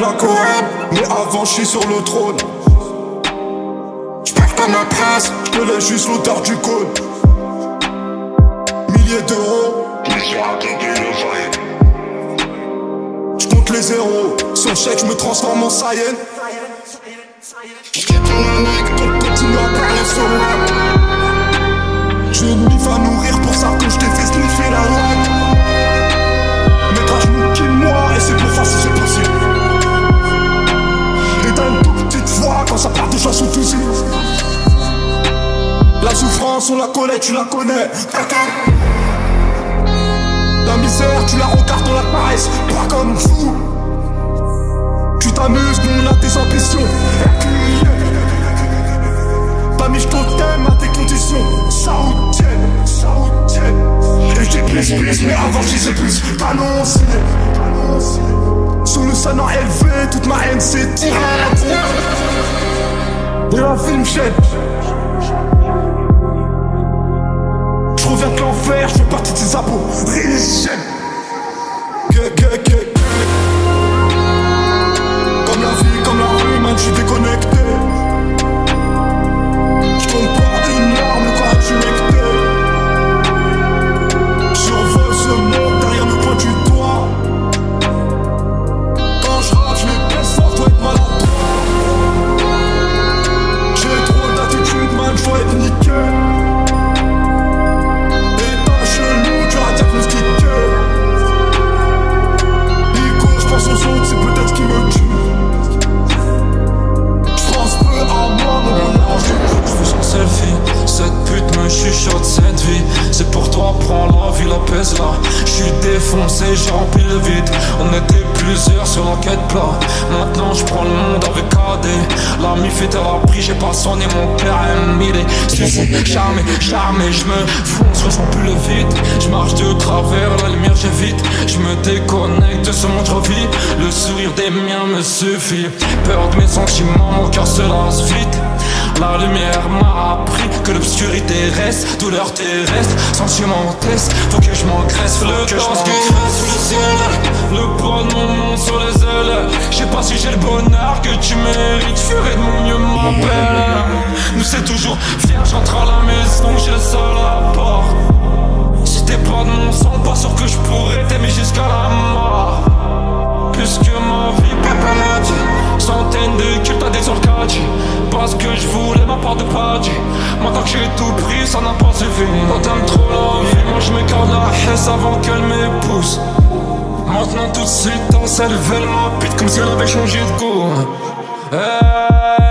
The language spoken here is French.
la couronne. Mais avant je suis sur le trône. J'parle comme ma presse Je te laisse juste l'odeur du cône Milliers d'euros Je compte les zéros. Sur chèque je me transforme en Saiyan J'quitte mon mec Continue à parler sur moi. J'ai une bif à nourrir Souffrance on la connaît, tu la connais. La misère tu la regardes dans la paresse. Pas comme fou. Tu t'amuses, nous on a tes ambitions. Pas mis je t'aime à tes conditions. Saoudienne, saoudienne Et je dis plus, plus, mais avant je disais plus. Balancier Sous le salon élevé, toute ma haine s'est tirée Et la jette Je l'enfer, je fais partie de ses abos Religion Je suis défoncé, j'ai rempli le vide. On était plusieurs sur l'enquête plat Maintenant je prends le monde avec AD La mif est à l'abri, j'ai pas sonné mon père il est Jamais, jamais je me fonce, ressens plus le vide. Je marche de travers, la lumière j'évite. Je me déconnecte de ce monde revis. Le sourire des miens me suffit. Peur de mes sentiments, mon cœur se lasse vite. La lumière m'a l'obscurité reste Douleur terrestre, sentiment test Faut que je m'engraisse, le que je sous le ciel Le poids de mon monde sur les ailes. Je sais pas si j'ai le bonheur que tu mérites Furet de mon mieux m'appelle Nous c'est toujours fier, j'entre à la maison J'ai t'aimes trop la vie, moi je m'écarte la hesse avant qu'elle m'épouse. Maintenant toutes ces danses, elles veulent ma bite Comme si elle avait changé de goût. Eh,